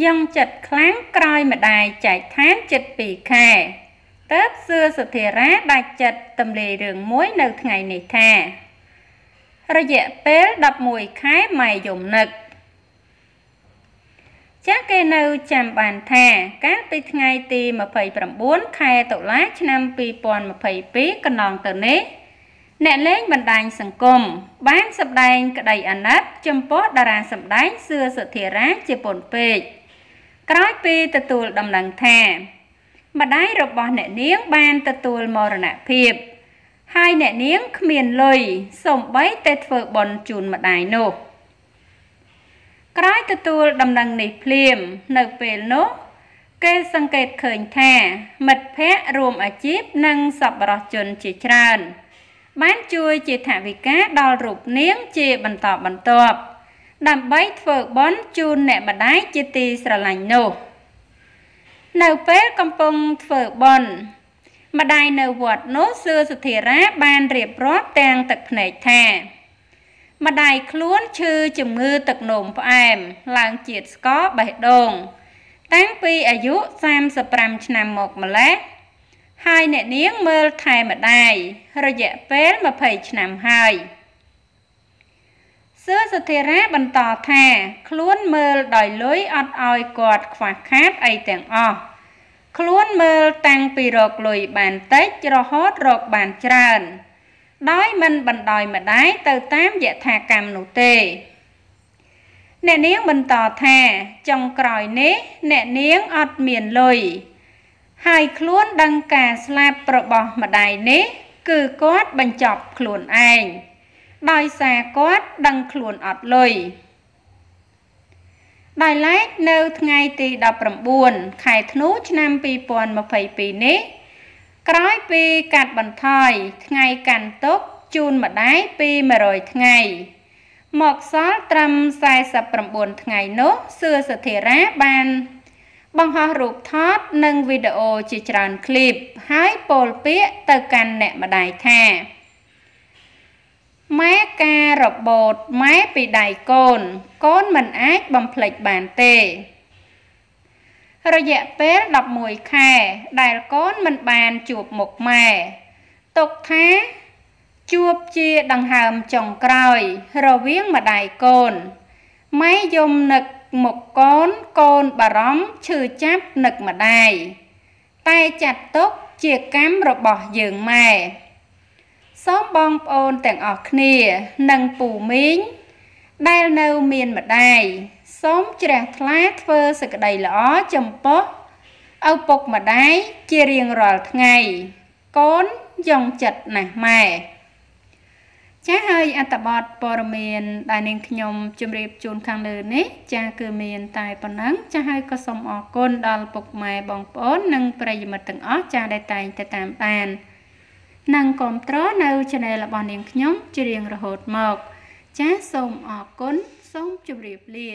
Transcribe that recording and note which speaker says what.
Speaker 1: យ៉ងចិត្តខ្លាំងក្រោយម្ដាយចែកឋានចិត្ត2ខែតើបសឿសុធារាដាច់ចិត្តទម្លាយរឿងមួយនៅថ្ងៃនេះថា រយៈពេល11ខែម៉ែយំនឹកចាស់គេនៅចាំបានថាកាលពីថ្ងៃទី29ខែតុលាឆ្នាំ2022កន្លងទៅនេះអ្នកលេងបណ្ដាញសង្គមបានសម្ដែងក្តីអាណិត ចំពោះតារាសម្ដែងសឿសុធារាជាពន់ពេក ក្រោយពីទទួលដំណឹងថាម្ដាយរបស់អ្នកនាងបានទទួលមរណភាពហើយអ្នកនាងគ្មានលុយសំបីតែធ្វើបុណ្យជូនម្ដាយនោះក្រោយទទួលដំណឹងនេះភ្លាម នៅពេលនោះគេសង្កេតឃើញថា មិត្តភ័ក្តិរួមអាជីពនិងសប្បុរសជនជាច្រើន បានជួយជាថវិកាដល់រូបនាងជាបន្តបន្ទាប់ ដើម្បីធ្វើបុណ្យជូនអ្នកម្ដាយជាទីស្រឡាញ់នោះនៅពេលកំពុងធ្វើបុណ្យម្ដាយនៅវត្តនោះសឿសុធារាបានរៀបរាប់ទាំងទឹកភ្នែកថា ម្ដាយខ្លួនឈឺជំងឺទឹកនោមផ្អែម ឡើងជាតិស្ករបេះដូង តាំងពីអាយុ35ឆ្នាំមកម្លេះហើយអ្នកនាងមើលថែម្ដាយរយៈពេល20ឆ្នាំហើយ សឿសធិរាបន្តថា ខ្លួនមើលដោយលុយអត់ឲ្យគាត់ខ្វះខាតអីទាំងអស់ខ្លួនមើលតាំងពីរកលុយបានតិចរហូតរកបានច្រើន ដោយមិនបណ្ដោយម្ដាយទៅតាមយថាកម្មនោះទេអ្នកនាងបន្តថាចុងក្រោយនេះអ្នកនាងអត់មានលុយហើយខ្លួនដឹងការស្លាប់របស់ម្ដាយនេះ គឺគាត់បញ្ចប់ខ្លួនឯង ដោយសារគាត់ដឹងខ្លួនអត់លុយដោយឡែកនៅថ្ងៃទី19ខែធ្នូឆ្នាំ2022នេះក្រោយពីកាត់បន្ថយថ្ងៃកាន់ទុកជូនម្ដាយពី100ថ្ងៃមកសល់ត្រឹម49ថ្ងៃនោះសឿសធិរាបានបង្ហោះរូបថតនិងវីដេអូជាច្រើនឃ្លីបហើយពោលពាក្យទៅកាន់អ្នកម្ដាយថាម៉ែការ របូតម៉ែពីដៃកូន កូនមិនអាចបំភ្លេចបានទេ រយៈពេល11ខែ ដែលកូនមិនបានជួបមុខម៉ែទុកថាជួបជាដង្ហើមចុងក្រោយ រវាងម្ដាយកូនម៉ែយំនឹកមុខកូនកូនបារម្ភឈឺចាប់នឹកម្ដាយតែចាត់ទុកជាកម្មរបស់យើងម៉ែ សូមបងប្អូនទាំងអស់គ្នា និងពូមីងដែលនៅមានម្ដាយសូមជ្រះថ្លាធ្វើសេចក្តីល្អចំពោះឪពុកម្ដាយជារៀងរាល់ថ្ងៃ កូនយ៉ងចិត្តណាស់ម៉ែចាហើយអត្តបទព័រមាន ដែលនាងខ្ញុំជម្រាបជូនខាងលើនេះ ចាគឺមានតែប៉ុណ្ណឹងចាហើយក៏សូមអរគុណដល់ពុកម៉ែបងប្អូន និងប្រិយមិត្តទាំងអស់ចាដែលតែងតែតាមដាន និងគ្រប់គ្រងនៅ Channel របស់នាងខ្ញុំជារៀងរហូតមក ចាសសូមអរគុណសូមជម្រាបលា